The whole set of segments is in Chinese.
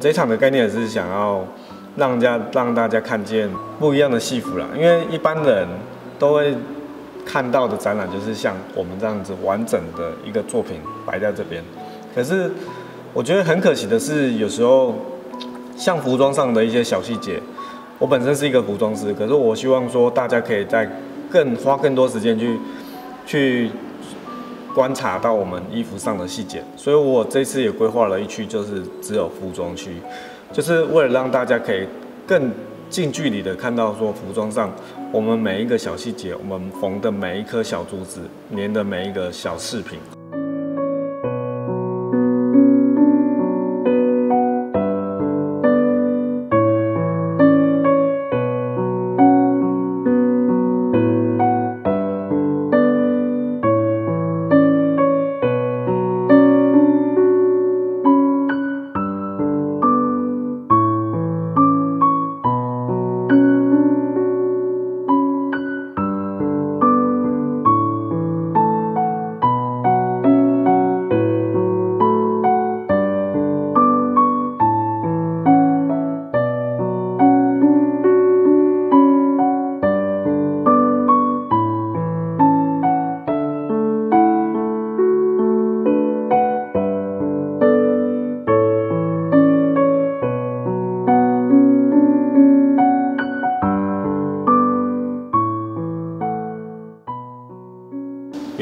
这场的概念也是想要让家让大家看见不一样的戏服啦，因为一般人都会看到的展览就是像我们这样子完整的一个作品摆在这边，可是我觉得很可惜的是，有时候像服装上的一些小细节，我本身是一个服装师，可是我希望说大家可以在更花更多时间去去观察到我们衣服上的细节，所以我这次也规划了一区，就是只有服装区，就是为了让大家可以更近距离的看到说服装上我们每一个小细节，我们缝的每一颗小珠子，粘的每一个小饰品。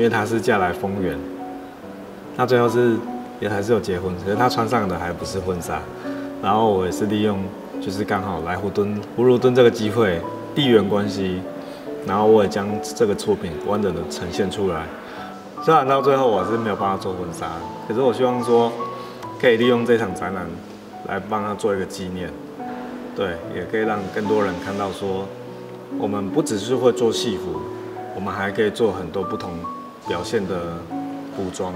为她是嫁来丰原，那最后是也还是有结婚，可是她穿上的还不是婚纱。然后我也是利用就是刚好来湖墩葫芦墩这个机会，地缘关系，然后我也将这个作品完整的呈现出来。虽然到最后我是没有帮她做婚纱，可是我希望说可以利用这场展览来帮她做一个纪念，对，也可以让更多人看到说我们不只是会做戏服，我们还可以做很多不同。表现的服装。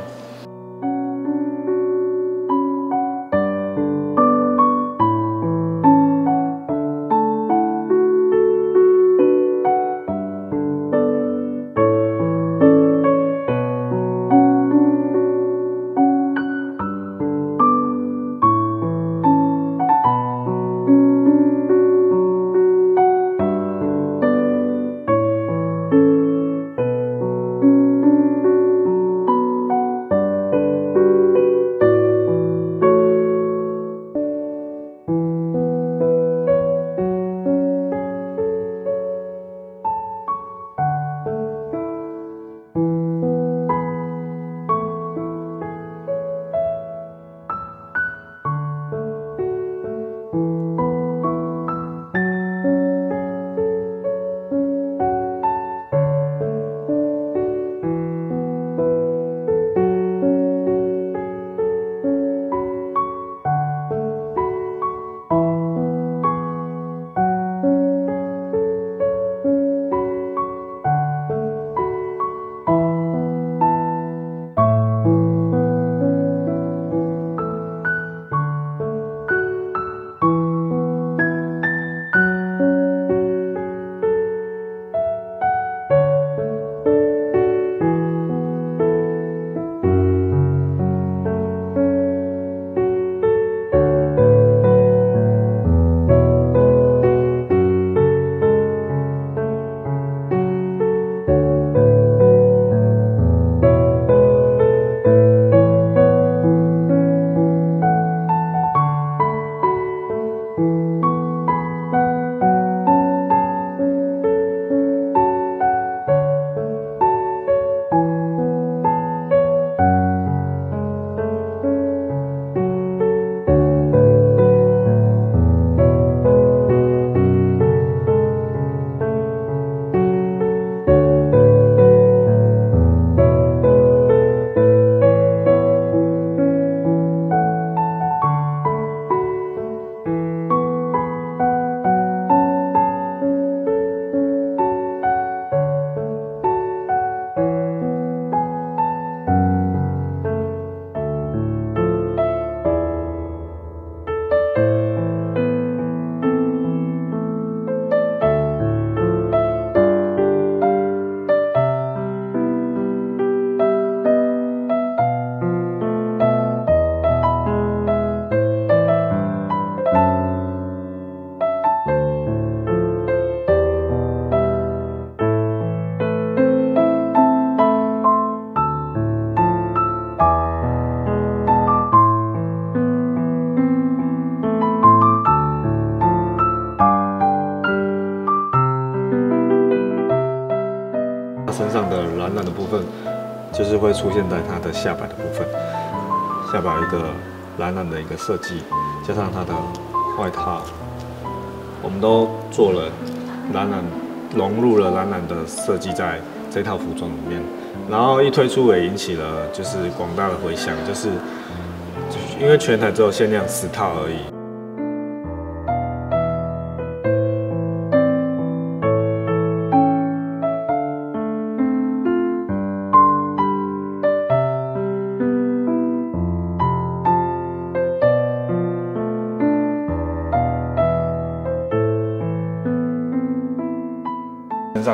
出现在它的下摆的部分，下摆一个蓝蓝的一个设计，加上它的外套，我们都做了蓝蓝融入了蓝蓝的设计在这套服装里面，然后一推出也引起了就是广大的回响，就是因为全台只有限量十套而已。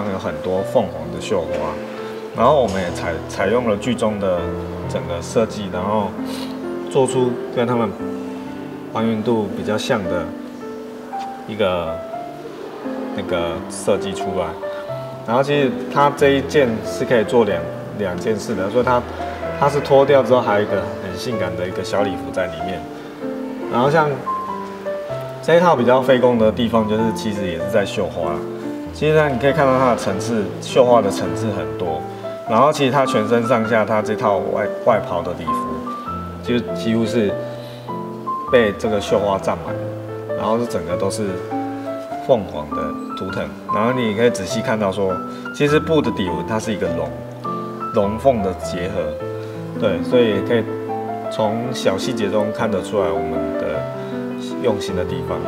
上有很多凤凰的绣花，然后我们也采采用了剧中的整个设计，然后做出跟他们还原度比较像的一个那个设计出来。然后其实它这一件是可以做两两件事的，所以它它是脱掉之后还有一个很性感的一个小礼服在里面。然后像这一套比较费工的地方，就是其实也是在绣花。其实呢，你可以看到它的层次，绣花的层次很多。然后其实它全身上下，它这套外外袍的礼服，就几乎是被这个绣花占满然后是整个都是凤凰的图腾。然后你可以仔细看到说，其实布的底纹它是一个龙龙凤的结合，对，所以可以从小细节中看得出来我们的用心的地方。